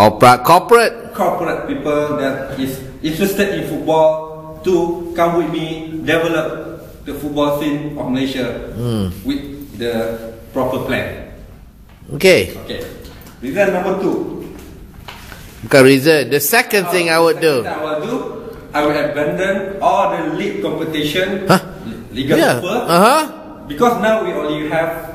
Corporate, corporate. corporate people that is interested in football to come with me develop the football scene of Malaysia with the proper plan. Okay. Okay. Reason number two. Bukan reason. The second thing I would do. I will do. I will abandon all the league competition, Huh? Liga Yeah. Super, Uh huh. because now we only have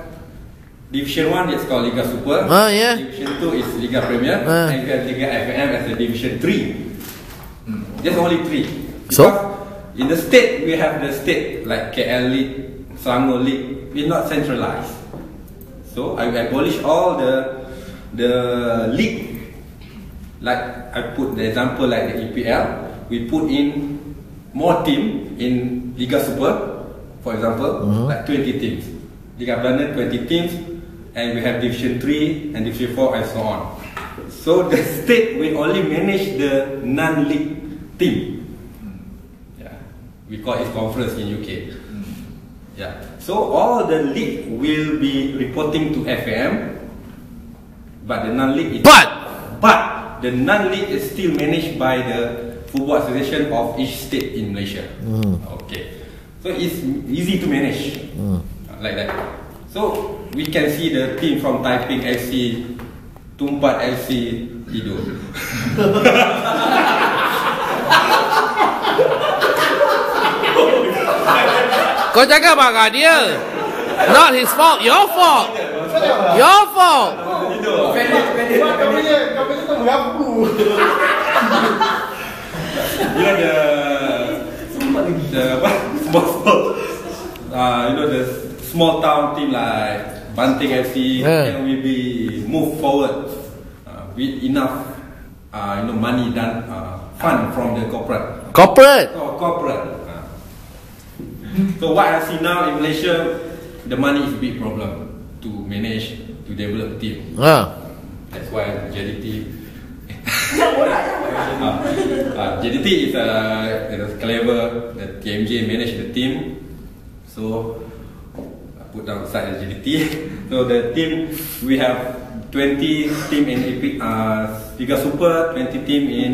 Division 1 is called Liga Super. Ah, yeah. Division 2 is Liga Premier. Ah. And we have Liga FM as a Division 3. There's only three. So? Because in the state, we have the state like KL League, Selangor League. We're not centralized. So I abolish all the the league. Like I put the example like the EPL, we put in more team in Liga Super, for example, like 20 teams. Liga Belanda 20 teams, and we have Division 3 and Division 4 and so on. So the state will only manage the non-league team. Yeah, we call it conference in UK. Yeah. So all the league will be reporting to FM, but the non-league is But but the non-league is still managed by the football association of each state in Malaysia. Okay, so it's easy to manage like that. So we can see the team from Taiping FC, Tumpat FC, Tidur. kau jangan marah dia. Not his fault. Your fault. Your fault. Kau punya, kau punya tu mengaku. You know the the apa small small uh, you know the small town team like Banting FC Yeah. can we be move forward uh, with enough uh, you know money dan uh, fund from the corporate Corporate. or corporate. Uh. So what I see now in Malaysia, the money is a big problem to manage to develop team. Ah. That's why JDT. uh, uh, JDT is uh, it is clever. The TMJ manage the team, so put down the JDT. so the team we have 20 team in AP, uh, Liga Super, 20 team in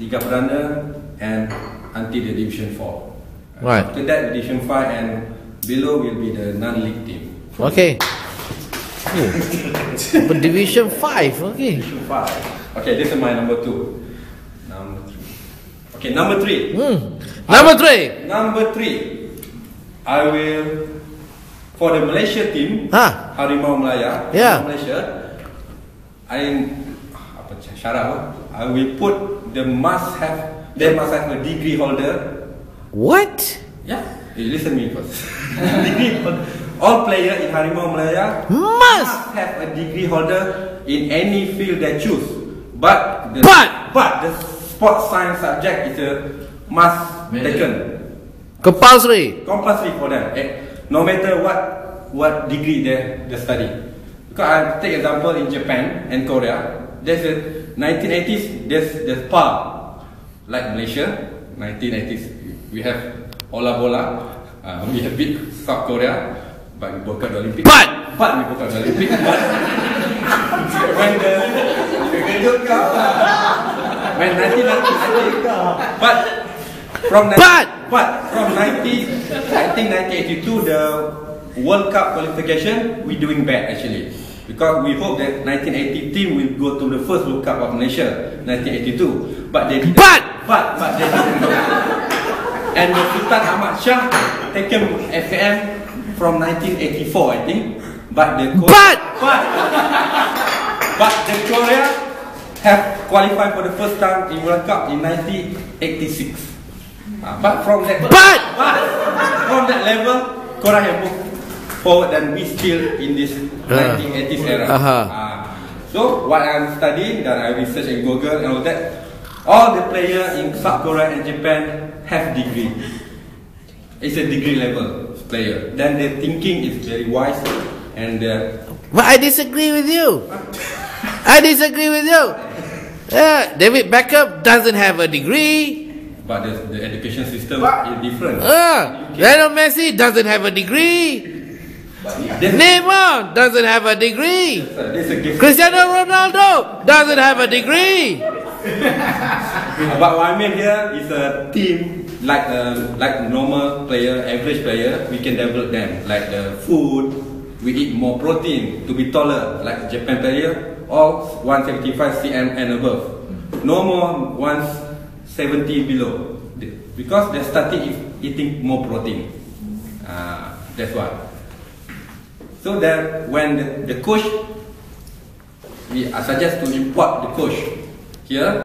Liga Perdana, and until the Division 4. Right. After that, Division 5 and below will be the non-league team. Okay. Oh. But Division 5. Okay. Division 5. Okay, this is my number two. Number three. Okay, number three. Hmm. Number three. Number three. I will for the Malaysia team. Ha. Harimau Melaya. Yeah. Harimau Malaysia. I apa c- syarat apa? I will put the must have. They must have a degree holder. What? Yeah. You listen me first. degree holder. All player in Harimau Melaya Must. have a degree holder in any field they choose. But the, But- but the sports science subject is a must taken Compulsory. compulsory for them. Eh, no matter what what degree they they study. Because I take example in Japan and Korea, there's a 1980s there's there's PA like Malaysia 1980s we have Ola Bola, uh, we have beat South Korea, but we broke out the Olympic. But- but we broke out the Olympic. But when the when 1990, but from 19, But- but from 90, I think 1982 the World Cup qualification we doing bad actually. Because we hope that 1980 team will go to the first World Cup of Malaysia 1982 but they didn't But- but but they didn't and the Sultan Ahmad Shah taken FAM from 1984 I think. But the Korea, But- but but the Korea have qualified for the first time in World Cup in 1986 Ah, but from that But- but from that level Korea have moved forward and we still in this Ah. 1980s era Aha. Ah, so what I'm studying that I research in Google and all that all the player in South Korea and Japan have degree it's a degree level player then their thinking is very wise and uh, But I disagree with you. I disagree with you. Yeah, David Beckham doesn't have a degree. But the, the education system But- is different Uh, Lionel Messi doesn't have a degree. This, Neymar doesn't have a degree. is a. Cristiano Ronaldo doesn't have a degree. But what I mean here is a team like a like normal player, average player. We can develop them like the food. We eat more protein to be taller, like Japan player, or 175 cm and above. No more 170 below, because they started eat- eating more protein. Uh, that's why. So that when the, the coach, we suggest to import the coach here.